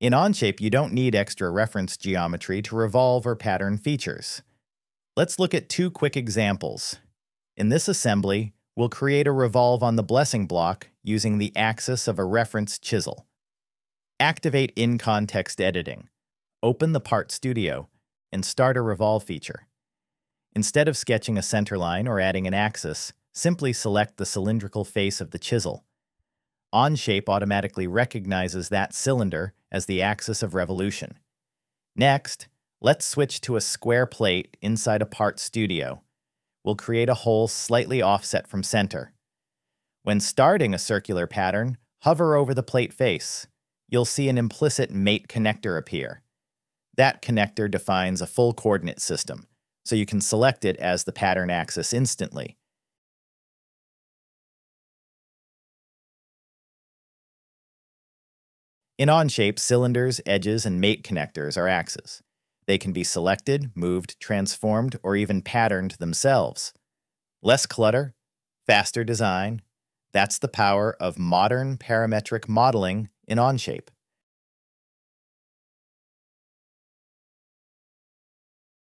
In Onshape, you don't need extra reference geometry to revolve or pattern features. Let's look at two quick examples. In this assembly, we'll create a revolve on the blessing block using the axis of a reference chisel. Activate in-context editing. Open the Part Studio and start a revolve feature. Instead of sketching a center line or adding an axis, simply select the cylindrical face of the chisel. OnShape automatically recognizes that cylinder as the axis of revolution. Next, let's switch to a square plate inside a part studio. We'll create a hole slightly offset from center. When starting a circular pattern, hover over the plate face. You'll see an implicit mate connector appear. That connector defines a full coordinate system, so you can select it as the pattern axis instantly. In Onshape, cylinders, edges, and mate connectors are axes. They can be selected, moved, transformed, or even patterned themselves. Less clutter, faster design. That's the power of modern parametric modeling in Onshape.